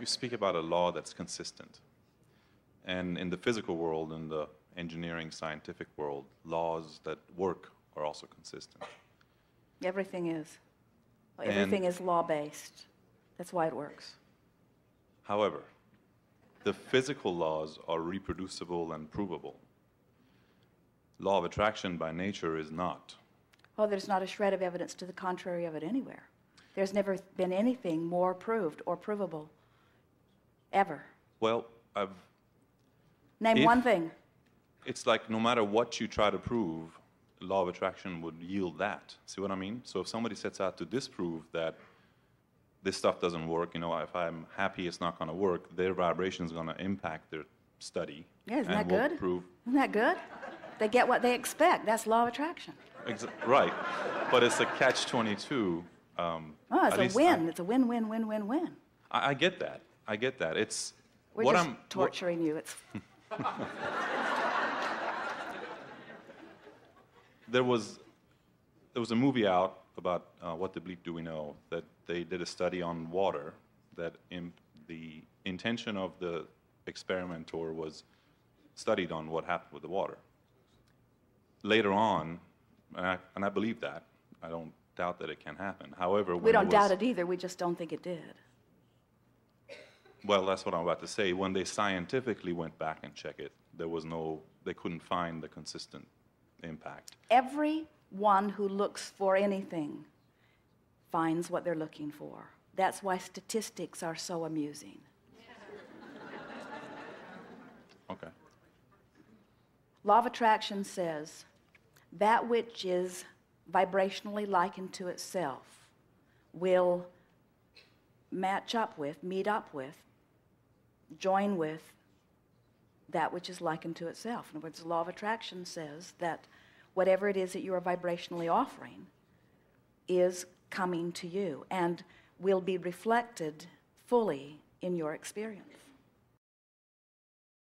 you speak about a law that's consistent. And in the physical world, in the engineering, scientific world, laws that work are also consistent. Everything is. And- Everything is law-based. That's why it works. However, the physical laws are reproducible and provable. Law of attraction by nature is not. Oh, there's not a shred of evidence to the contrary of it anywhere. There's never been anything more proved or provable, ever. Well, I've, Name If- one thing. it's like no matter what you try to prove, law of attraction would yield that. See what I mean? So if somebody sets out to disprove that this stuff doesn't work, you know, if I'm happy it's not going to work, their vibration is going to impact their study. Yeah, isn't that good? Prove Isn't that good? They get what they expect. That's law of attraction. Ex- right, but it's a catch-22. Um, Oh, it's a win. It's a win, win, win, win, win. I, I get that. I get that. It's We're what I'm. what- torturing you. It's there was there was a movie out about uh, what the bleep do we know that they did a study on water that in, the intention of the experimenter was studied on what happened with the water. Later on, and I, and I believe that I don't doubt that it can happen. However, we don't was, doubt it either. We just don't think it did. Well, that's what I'm about to say. When they scientifically went back and checked it, there was no, they couldn't find the consistent impact. Everyone who looks for anything finds what they're looking for. That's why statistics are so amusing. Okay. Law of attraction says that which is vibrationally likened to itself will match up with, meet up with, join with that which is likened to itself. In other words, the law of attraction says that whatever it is that you are vibrationally offering is coming to you and will be reflected fully in your experience.